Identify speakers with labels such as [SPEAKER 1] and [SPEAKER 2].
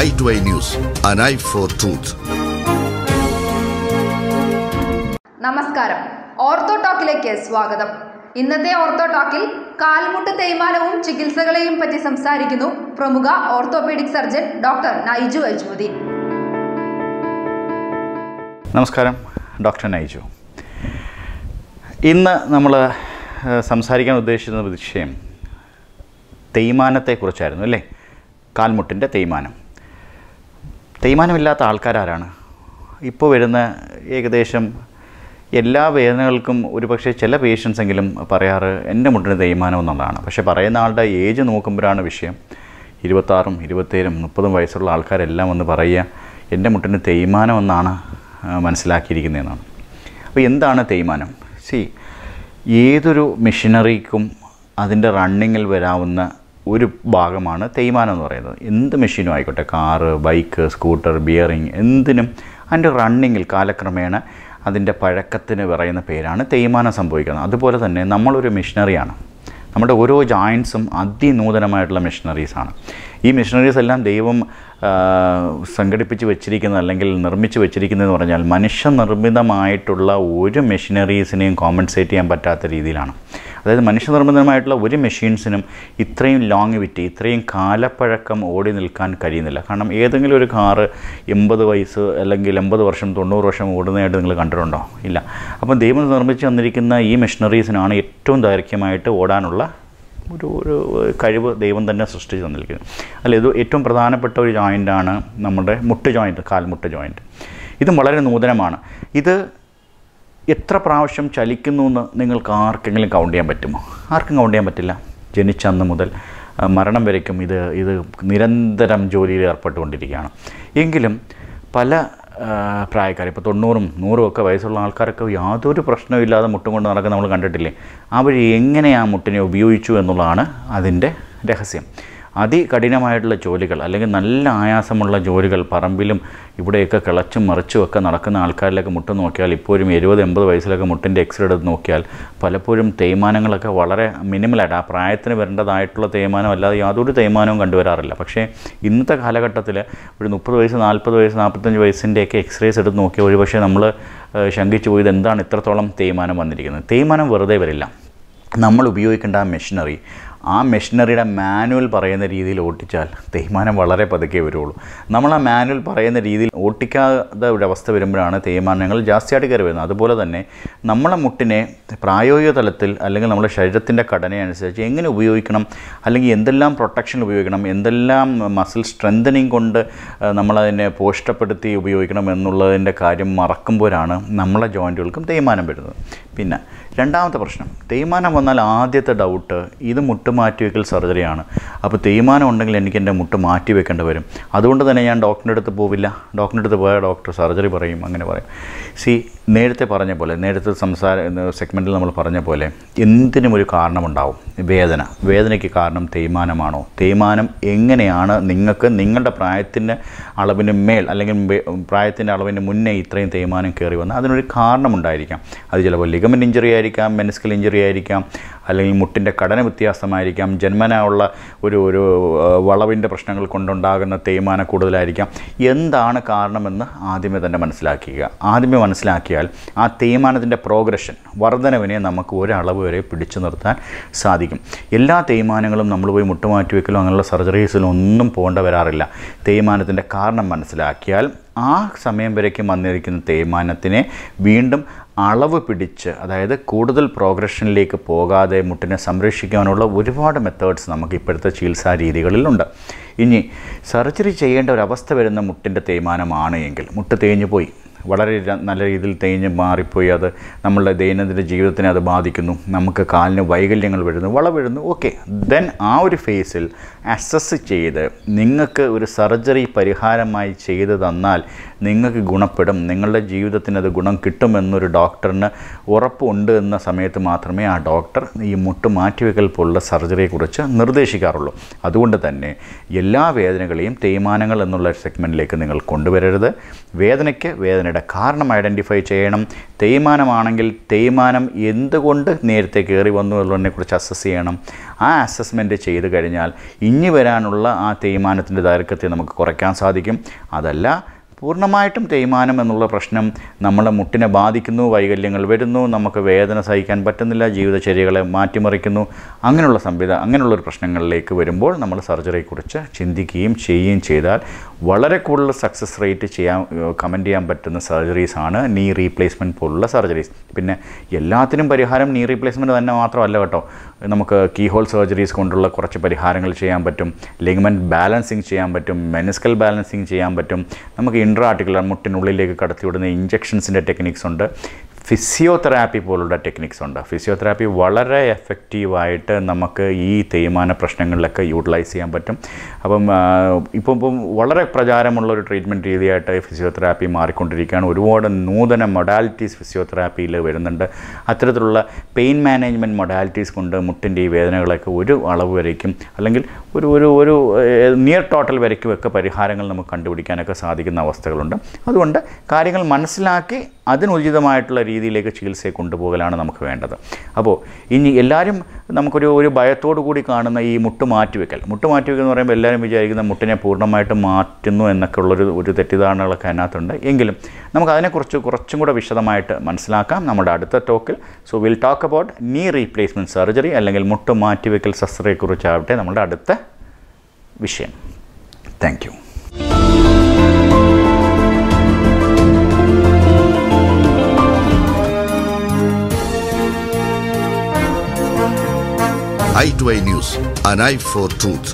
[SPEAKER 1] Eye to eye news an eye for truth
[SPEAKER 2] നമസ്കാരം ortho ടോക്കിലേക്ക് സ്വാഗതം ഇന്നത്തെ ഓർത്തോ ടോക്കിൽ കാൽമുട്ട് തേയ്മാനവും ചികിത്സകളെയും പറ്റി സംസാരിക്കുന്നു പ്രമുഖ orthopaedic surgeon doctor Naiju Ajmuddeen
[SPEAKER 3] നമസ്കാരം ഡോക്ടർ നൈജു ഇന്ന് നമ്മൾ സംസാരിക്കാൻ ഉദ്ദേശിക്കുന്ന വിഷയം തേയ്മാനത്തെക്കുറിച്ചായിരുന്നു അല്ലേ കാൽമുട്ടിൻ്റെ തേയ്മാനം തേയ്മാനമില്ലാത്ത ആൾക്കാരാരാണ് ഇപ്പോൾ വരുന്ന ഏകദേശം എല്ലാ വേദനകൾക്കും ഒരുപക്ഷെ ചില പേഷ്യൻസെങ്കിലും എങ്കിലും പറയാറ് എൻ്റെ മുട്ടിന് തേയ്മാനം എന്നുള്ളതാണ് പക്ഷേ പറയുന്ന ആളുടെ ഏജ് നോക്കുമ്പോഴാണ് വിഷയം ഇരുപത്താറും ഇരുപത്തേഴും മുപ്പതും വയസ്സുള്ള ആൾക്കാരെല്ലാം ഒന്ന് പറയുക എൻ്റെ മുട്ടിന് തേയ്മാനം എന്നാണ് മനസ്സിലാക്കിയിരിക്കുന്നതെന്നാണ് അപ്പോൾ എന്താണ് തേയ്മാനം സി ഏതൊരു മെഷീനറിക്കും അതിൻ്റെ റണ്ണിങ്ങിൽ വരാവുന്ന ഒരു ഭാഗമാണ് തേയ്മാനം എന്ന് പറയുന്നത് എന്ത് മെഷീനും ആയിക്കോട്ടെ കാറ് ബൈക്ക് സ്കൂട്ടർ ബിയറിങ് എന്തിനും അതിൻ്റെ റണ്ണിങ്ങിൽ കാലക്രമേണ അതിൻ്റെ പഴക്കത്തിന് പറയുന്ന പേരാണ് തേയ്മാനം സംഭവിക്കുന്നത് അതുപോലെ തന്നെ നമ്മളൊരു മെഷീനറിയാണ് നമ്മുടെ ഓരോ ജോയിൻസും അതിനൂതനമായിട്ടുള്ള മെഷീനറീസാണ് ഈ മെഷീനറീസ് എല്ലാം ദൈവം സംഘടിപ്പിച്ച് വെച്ചിരിക്കുന്നത് അല്ലെങ്കിൽ നിർമ്മിച്ച് വെച്ചിരിക്കുന്നതെന്ന് പറഞ്ഞാൽ മനുഷ്യനിർമ്മിതമായിട്ടുള്ള ഒരു മെഷീനറീസിനെയും കോമ്പൻസേറ്റ് ചെയ്യാൻ പറ്റാത്ത രീതിയിലാണ് അതായത് മനുഷ്യനിർമ്മിതമായിട്ടുള്ള ഒരു മെഷീൻസിനും ഇത്രയും വിറ്റി ഇത്രയും കാലപ്പഴക്കം ഓടി നിൽക്കാൻ കഴിയുന്നില്ല കാരണം ഏതെങ്കിലും ഒരു കാറ് എൺപത് വയസ്സ് അല്ലെങ്കിൽ എൺപത് വർഷം തൊണ്ണൂറ് വർഷം ഓടുന്നതായിട്ട് നിങ്ങൾ കണ്ടിട്ടുണ്ടോ ഇല്ല അപ്പം ദൈവം നിർമ്മിച്ച് തന്നിരിക്കുന്ന ഈ മെഷീനറീസിനാണ് ഏറ്റവും ദൈർഘ്യമായിട്ട് ഓടാനുള്ള ഒരു ഒരു കഴിവ് ദൈവം തന്നെ സൃഷ്ടിച്ച് തന്നിരിക്കുന്നത് അല്ല ഇത് ഏറ്റവും പ്രധാനപ്പെട്ട ഒരു ജോയിൻ്റാണ് നമ്മുടെ മുട്ട് ജോയിൻറ്റ് കാൽമുട്ട് ജോയിൻറ്റ് ഇതും വളരെ നൂതനമാണ് ഇത് എത്ര പ്രാവശ്യം ചലിക്കുന്നു എന്ന് നിങ്ങൾക്ക് ആർക്കെങ്കിലും കൗണ്ട് ചെയ്യാൻ പറ്റുമോ ആർക്കും കൗണ്ട് ചെയ്യാൻ പറ്റില്ല ജനിച്ച അന്ന് മുതൽ മരണം വരയ്ക്കും ഇത് ഇത് നിരന്തരം ജോലിയിൽ ഏർപ്പെട്ടുകൊണ്ടിരിക്കുകയാണ് എങ്കിലും പല പ്രായക്കാർ ഇപ്പോൾ തൊണ്ണൂറും നൂറും ഒക്കെ വയസ്സുള്ള ആൾക്കാരൊക്കെ യാതൊരു പ്രശ്നമില്ലാതെ മുട്ടും കൊണ്ട് നടക്കുന്ന നമ്മൾ കണ്ടിട്ടില്ലേ അവർ എങ്ങനെ ആ മുട്ടിനെ ഉപയോഗിച്ചു എന്നുള്ളതാണ് അതിൻ്റെ രഹസ്യം അതികഠിനമായിട്ടുള്ള ജോലികൾ അല്ലെങ്കിൽ നല്ല ആയാസമുള്ള ജോലികൾ പറമ്പിലും ഇവിടെയൊക്കെ കിളച്ചും ഒക്കെ നടക്കുന്ന ആൾക്കാരിലൊക്കെ മുട്ട് നോക്കിയാൽ ഇപ്പോഴും എഴുപത് എൺപത് വയസ്സിലൊക്കെ മുട്ടിൻ്റെ എക്സ്റേ എടുത്ത് നോക്കിയാൽ പലപ്പോഴും തേയ്മാനങ്ങളൊക്കെ വളരെ മിനിമലായിട്ട് ആ പ്രായത്തിന് വരേണ്ടതായിട്ടുള്ള തേയ്മാനം അല്ലാതെ യാതൊരു തേയ്മാനവും കണ്ടുവരാറില്ല പക്ഷേ ഇന്നത്തെ കാലഘട്ടത്തിൽ ഒരു മുപ്പത് വയസ്സ് നാൽപ്പത് വയസ്സ് നാൽപ്പത്തഞ്ച് വയസ്സിൻ്റെയൊക്കെ എക്സ്റേസ് എടുത്ത് നോക്കിയാൽ ഒരു പക്ഷേ നമ്മൾ ശങ്കിച്ചു പോയത് എന്താണ് ഇത്രത്തോളം തേയ്മാനം വന്നിരിക്കുന്നത് തേയ്മാനം വെറുതെ വരില്ല നമ്മൾ ഉപയോഗിക്കേണ്ട ആ മെഷീനറി ആ മെഷീനറിയുടെ മാനുവൽ പറയുന്ന രീതിയിൽ ഓട്ടിച്ചാൽ തേയ്മാനം വളരെ പതുക്കെ വരുള്ളൂ നമ്മൾ ആ മാനുവൽ പറയുന്ന രീതിയിൽ ഓട്ടിക്കാതെ ഒരു അവസ്ഥ വരുമ്പോഴാണ് തേയ്മാനങ്ങൾ ജാസ്തിയായിട്ട് കയറി വരുന്നത് അതുപോലെ തന്നെ നമ്മളെ മുട്ടിനെ പ്രായോഗിക തലത്തിൽ അല്ലെങ്കിൽ നമ്മുടെ ശരീരത്തിൻ്റെ ഘടനയനുസരിച്ച് എങ്ങനെ ഉപയോഗിക്കണം അല്ലെങ്കിൽ എന്തെല്ലാം പ്രൊട്ടക്ഷൻ ഉപയോഗിക്കണം എന്തെല്ലാം മസിൽ സ്ട്രെങ്തനിങ് കൊണ്ട് നമ്മളതിനെ പോഷ്ടപ്പെടുത്തി ഉപയോഗിക്കണം എന്നുള്ളതിൻ്റെ കാര്യം മറക്കുമ്പോഴാണ് നമ്മളെ ജോയിൻറ്റുകൾക്കും തേയ്മാനം വരുന്നത് പിന്നെ രണ്ടാമത്തെ പ്രശ്നം തേയ്മാനം വന്നാൽ ആദ്യത്തെ ഡൗട്ട് ഇത് മുട്ട് മാറ്റിവെക്കൽ സർജറിയാണ് അപ്പോൾ തേയ്മാനം ഉണ്ടെങ്കിൽ എനിക്ക് എൻ്റെ മുട്ട് മാറ്റി വെക്കേണ്ടി വരും അതുകൊണ്ട് തന്നെ ഞാൻ ഡോക്ടറിൻ്റെ അടുത്ത് പോവില്ല ഡോക്ടറിൻ്റെ അടുത്ത് പോയാൽ ഡോക്ടർ സർജറി പറയും അങ്ങനെ പറയും സി നേരത്തെ പറഞ്ഞ പോലെ നേരത്തെ സംസാര സെഗ്മെൻറ്റിൽ നമ്മൾ പറഞ്ഞ പോലെ എന്തിനും ഒരു കാരണമുണ്ടാവും വേദന വേദനയ്ക്ക് കാരണം തേയ്മാനമാണോ തേയ്മാനം എങ്ങനെയാണ് നിങ്ങൾക്ക് നിങ്ങളുടെ പ്രായത്തിൻ്റെ അളവിന് മേൽ അല്ലെങ്കിൽ പ്രായത്തിൻ്റെ അളവിന് മുന്നേ ഇത്രയും തേയ്മാനം കയറി വന്നാൽ അതിനൊരു കാരണമുണ്ടായിരിക്കാം അത് ചിലപ്പോൾ ലിഗമെൻറ്റ് ഇഞ്ചറി ആയിരിക്കാം മെനസ്കൽ ഇഞ്ചറി ആയിരിക്കാം അല്ലെങ്കിൽ മുട്ടിൻ്റെ ഘടന വ്യത്യാസമായിരിക്കാം ജന്മനായുള്ള ഒരു ഒരു വളവിൻ്റെ പ്രശ്നങ്ങൾ കൊണ്ടുണ്ടാകുന്ന തേയ്മാന കൂടുതലായിരിക്കാം എന്താണ് കാരണമെന്ന് ആദ്യമേ തന്നെ മനസ്സിലാക്കുക ആദ്യമേ മനസ്സിലാക്കിയാൽ ആ തേയ്മാനത്തിൻ്റെ പ്രോഗ്രഷൻ വർധനവിനെ നമുക്ക് ഒരളവ് വരെ പിടിച്ചു നിർത്താൻ സാധിക്കും എല്ലാ തേയ്മാനങ്ങളും നമ്മൾ പോയി മുട്ടുമാറ്റിവെക്കലോ അങ്ങനെയുള്ള സർജറീസിലും ഒന്നും പോകേണ്ട വരാറില്ല തേയ്മാനത്തിൻ്റെ കാരണം മനസ്സിലാക്കിയാൽ ആ സമയം വരേക്കും വന്നിരിക്കുന്ന തേയ്മാനത്തിനെ വീണ്ടും അളവ് പിടിച്ച് അതായത് കൂടുതൽ പ്രോഗ്രഷനിലേക്ക് പോകാതെ മുട്ടിനെ സംരക്ഷിക്കാനുള്ള ഒരുപാട് മെത്തേഡ്സ് നമുക്ക് ഇപ്പോഴത്തെ ചികിത്സാ രീതികളിലുണ്ട് ഇനി സർജറി ചെയ്യേണ്ട ഒരവസ്ഥ വരുന്ന മുട്ടിൻ്റെ തേയ്മാനമാണ് എങ്കിൽ മുട്ട് തേഞ്ഞു പോയി വളരെ നല്ല രീതിയിൽ തേഞ്ഞ് മാറിപ്പോയി അത് നമ്മളുടെ ദൈനംദിന ജീവിതത്തിനെ അത് ബാധിക്കുന്നു നമുക്ക് കാലിന് വൈകല്യങ്ങൾ വരുന്നു വളവിഴുന്നു ഓക്കെ ദെൻ ആ ഒരു ഫേസിൽ അസസ് ചെയ്ത് നിങ്ങൾക്ക് ഒരു സർജറി പരിഹാരമായി ചെയ്തു തന്നാൽ നിങ്ങൾക്ക് ഗുണപ്പെടും നിങ്ങളുടെ ജീവിതത്തിന് അത് ഗുണം കിട്ടുമെന്നൊരു ഡോക്ടറിന് ഉറപ്പുണ്ട് എന്ന സമയത്ത് മാത്രമേ ആ ഡോക്ടർ ഈ മുട്ട് മാറ്റിവെക്കൽ പോലുള്ള സർജറിയെക്കുറിച്ച് നിർദ്ദേശിക്കാറുള്ളൂ അതുകൊണ്ട് തന്നെ എല്ലാ വേദനകളെയും തേയ്മാനങ്ങൾ എന്നുള്ള സെഗ്മെൻറ്റിലേക്ക് നിങ്ങൾ കൊണ്ടുവരരുത് വേദനയ്ക്ക് വേദന തേയ്മാനയുടെ കാരണം ഐഡൻറ്റിഫൈ ചെയ്യണം തേയ്മാനമാണെങ്കിൽ തേയ്മാനം എന്തുകൊണ്ട് നേരത്തെ കയറി വന്നു എന്നുള്ളതിനെക്കുറിച്ച് അസസ് ചെയ്യണം ആ അസസ്മെൻറ്റ് ചെയ്ത് കഴിഞ്ഞാൽ ഇനി വരാനുള്ള ആ തേയ്മാനത്തിൻ്റെ ദൈർഘ്യത്തെ നമുക്ക് കുറയ്ക്കാൻ സാധിക്കും അതല്ല പൂർണ്ണമായിട്ടും തേയ്മാനം എന്നുള്ള പ്രശ്നം നമ്മളെ മുട്ടിനെ ബാധിക്കുന്നു വൈകല്യങ്ങൾ വരുന്നു നമുക്ക് വേദന സഹിക്കാൻ പറ്റുന്നില്ല ജീവിതചര്യകളെ മാറ്റിമറിക്കുന്നു അങ്ങനെയുള്ള സംവിധാനം അങ്ങനെയുള്ളൊരു പ്രശ്നങ്ങളിലേക്ക് വരുമ്പോൾ നമ്മൾ സർജറിയെക്കുറിച്ച് ചിന്തിക്കുകയും ചെയ്യുകയും ചെയ്താൽ വളരെ കൂടുതൽ സക്സസ് റേറ്റ് ചെയ്യാൻ കമൻറ്റ് ചെയ്യാൻ പറ്റുന്ന സർജറീസാണ് നീ റീപ്ലേസ്മെൻറ്റ് പോലുള്ള സർജറീസ് പിന്നെ എല്ലാത്തിനും പരിഹാരം നീ റീപ്ലേസ്മെൻറ്റ് തന്നെ മാത്രമല്ല കേട്ടോ നമുക്ക് കീഹോൾ സർജറീസ് കൊണ്ടുള്ള കുറച്ച് പരിഹാരങ്ങൾ ചെയ്യാൻ പറ്റും ലിഗ്മെൻറ്റ് ബാലൻസിങ് ചെയ്യാൻ പറ്റും മെനിസ്കൽ ബാലൻസിങ് ചെയ്യാൻ പറ്റും നമുക്ക് ഇൻട്രാ ആർട്ടിക്കുലർ മുട്ടിനുള്ളിലേക്ക് കടത്തിവിടുന്ന ഇഞ്ചക്ഷൻസിൻ്റെ ടെക്നിക്സ് ഉണ്ട് ഫിസിയോതെറാപ്പി പോലുള്ള ടെക്നിക്സ് ഉണ്ട് ഫിസിയോതെറാപ്പി വളരെ എഫക്റ്റീവായിട്ട് നമുക്ക് ഈ തേയ്മാന പ്രശ്നങ്ങളിലൊക്കെ യൂട്ടിലൈസ് ചെയ്യാൻ പറ്റും അപ്പം ഇപ്പം ഇപ്പം വളരെ പ്രചാരമുള്ള ഒരു ട്രീറ്റ്മെൻറ്റ് രീതിയായിട്ട് ഫിസിയോതെറാപ്പി മാറിക്കൊണ്ടിരിക്കുകയാണ് ഒരുപാട് നൂതന മൊഡാലിറ്റീസ് ഫിസിയോതെറാപ്പിയിൽ വരുന്നുണ്ട് അത്തരത്തിലുള്ള പെയിൻ മാനേജ്മെൻറ്റ് മൊഡാലിറ്റീസ് കൊണ്ട് മുട്ടിൻ്റെ ഈ വേദനകളൊക്കെ ഒരു അളവ് വരയ്ക്കും അല്ലെങ്കിൽ ഒരു ഒരു ഒരു നിയർ ടോട്ടൽ വരയ്ക്കുമൊക്കെ പരിഹാരങ്ങൾ നമുക്ക് കണ്ടുപിടിക്കാനൊക്കെ സാധിക്കുന്ന അവസ്ഥകളുണ്ട് അതുകൊണ്ട് കാര്യങ്ങൾ മനസ്സിലാക്കി അതിനുചിതമായിട്ടുള്ള രീതിയിലേക്ക് ചികിത്സയെ കൊണ്ടുപോകലാണ് നമുക്ക് വേണ്ടത് അപ്പോൾ ഇനി എല്ലാവരും നമുക്കൊരു ഒരു ഭയത്തോടു കൂടി കാണുന്ന ഈ മുട്ട് മാറ്റിവെക്കൽ മുട്ട് മാറ്റിവെക്കൽ എന്ന് പറയുമ്പോൾ എല്ലാവരും വിചാരിക്കുന്ന മുട്ടിനെ പൂർണ്ണമായിട്ട് മാറ്റുന്നു എന്നൊക്കെ ഉള്ളൊരു ഒരു തെറ്റിദ്ധാരണകളൊക്കെ അതിനകത്തുണ്ട് എങ്കിലും നമുക്ക് അതിനെക്കുറിച്ച് കുറച്ചും കൂടെ വിശദമായിട്ട് മനസ്സിലാക്കാം നമ്മുടെ അടുത്ത ടോക്കിൽ so will talk about knee replacement surgery അല്ലെങ്കിൽ മുട്ട് മാറ്റിവെക്കൽ ശസ്ത്രയെക്കുറിച്ചാവട്ടെ നമ്മുടെ അടുത്ത വിഷയം thank Eye
[SPEAKER 1] to Eye News, an eye for truth.